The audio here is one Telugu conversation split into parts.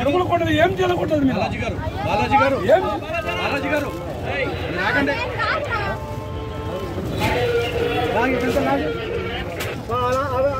అడుగులు ఏం చేయకూడదు మీరు బాలాజీ గారు బాలాజీ గారు ఏం బాలాజీ గారు రాకండి మన మెన్నని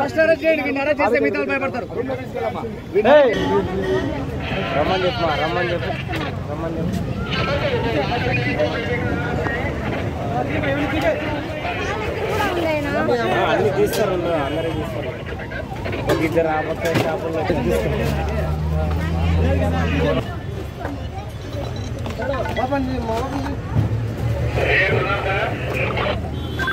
ఫస్ట్ అరెస్ట్ చేయండి అరెస్ట్ చేస్తే మిగతా భయపడతారు? రమ్మని చెప్పు రమ్మని చెప్పు. రమ్మని చెప్పు. అన్ని తీస్తారు అందరూ అందరికి తీస్తారు. ఇద్దరు ఆపత్తే షాపుల్లో తీస్తారు.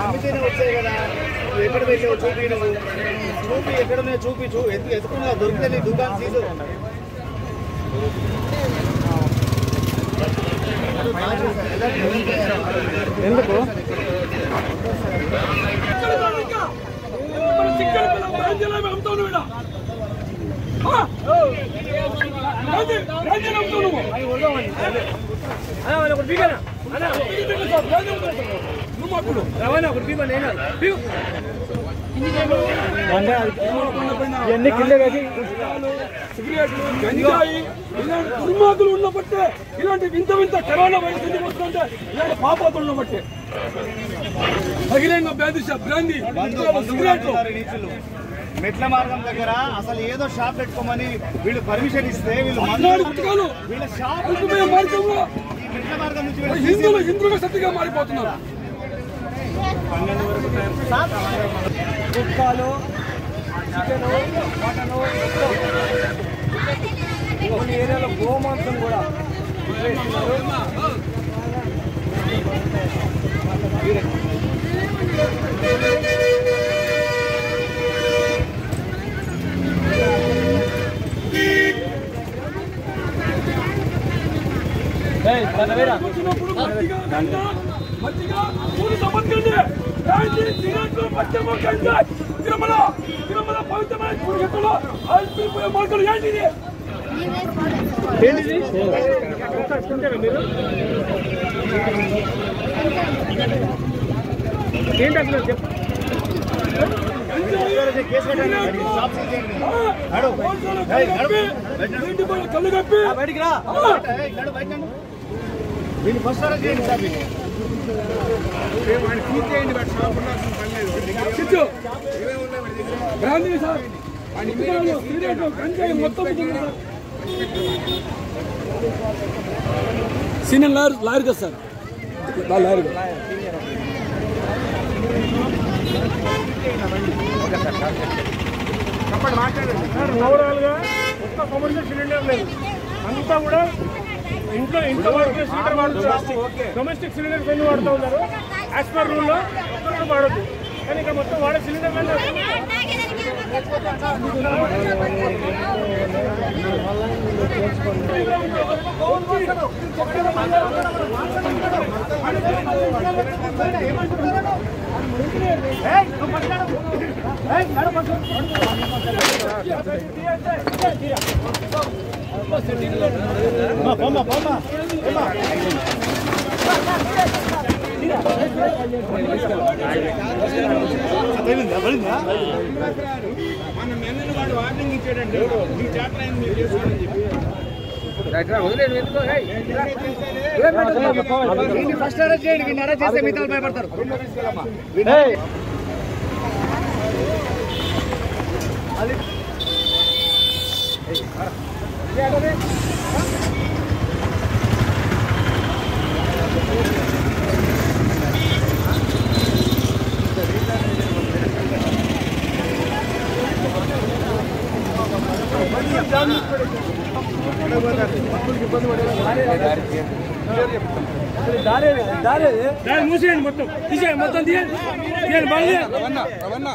అమ్మితేనే వచ్చాయి కదా నువ్వు ఎక్కడ పెట్టావు చూపి నువ్వు చూపి ఎక్కడున్నాయో చూపి చూ ఎత్తు దొరికితే నీ దుకాణం ఎందుకు ఇవన్నీ కింద కట్టి సిగరెట్లు గంజాయి ఇలాంటి దుర్మార్గులు ఉన్నబట్టే ఇలాంటి వింత వింత కరోనా వైరస్ ఎందుకు వస్తుందంటే ఇలాంటి పాపాతులు ఉన్నబట్టే బహిరంగ బ్యాధి బ్రాంది సిగరెట్లు. మెట్ల మార్గం దగ్గర అసలు ఏదో షాప్ పెట్టుకోమని వీళ్ళు పర్మిషన్ ఇస్తే వీళ్ళు వీళ్ళ షాప్ మెట్ల మార్గం నుంచి హిందువులు మారిపోతున్నారు. కుక్కలు చికెన్ మటన్ కొన్ని ఏరియాలో గోమాంసం కూడా. తిరుమల తిరుమల పవిత్రమైన పురుషులు అల్పిపోయే మార్గలు ఏంటిది? ఏంటి అసలు చెప్పు కళ్ళు కప్పి బయటికి రా. వీళ్ళు ఫస్ట్ అరెస్ట్ చేయండి సార్ వీళ్ళు. చిచ్చు. Gandhi sir. Sir. Senior lawyer lawyer కదా సార్? లాయర్. కదా. సార్ ఓవరాల్గా ఒక్క కమర్షియల్ సిలిండర్ లేదు. అంతా కూడా ఇంట్లో ఇంట్లో వాడుకునే సిలిండర్ వాడుతున్నారు డొమెస్టిక్ సిలిండర్స్ ఎన్ని వాడుతూ ఉన్నారు? యాజ్ పర్ రూల్లో ఒక్కరు వాడద్దు. కానీ ఇక్కడ మొత్తం వాడే సిలిండర్ మన మెన్నని వాడు వార్నింగ్ ఇచ్చాడండి మీ చేతన మీరు చేసుకోండి చెప్పి ఫస్ట్ అరెస్ట్ చేయండి అరెస్ట్ చేస్తే మిగతా వాళ్ళు భయపడతారు దాన్ని మూసేయండి మొత్తం తీసేయండి మొత్తం తీయండి తీయండి బాగా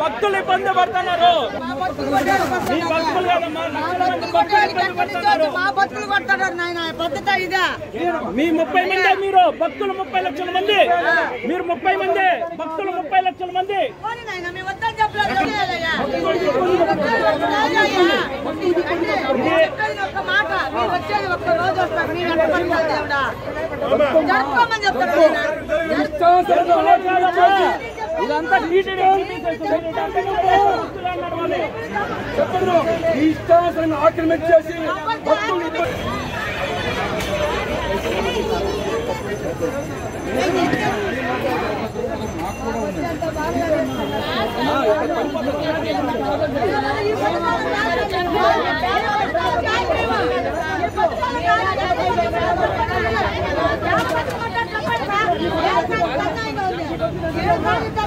భక్తులు ఇబ్బంది పడుతున్నారు. మీ ముప్పై మంది మీరు భక్తులు ముప్పై లక్షల మంది. మీరు ముప్పై మంది భక్తులు ముప్పై లక్షల మంది. పోనీ నాయన మేము వద్దని చెప్పలేదు వదిలేయాలయ్యా. రాజయ్యా, అంటే నేను చెప్పేది ఒక్క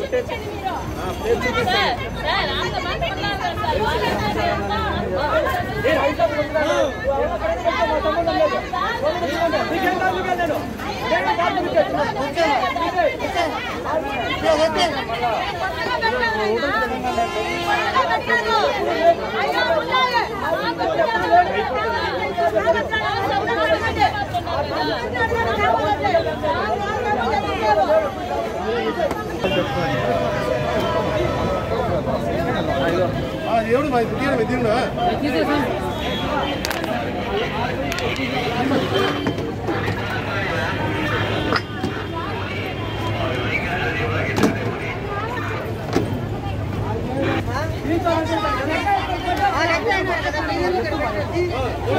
ఈ ఇష్టానుసారంగా ఆక్రమించేసి భక్తులు ఇబ్బంది దేవుడు మరి తీయడం దేవుడు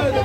అదే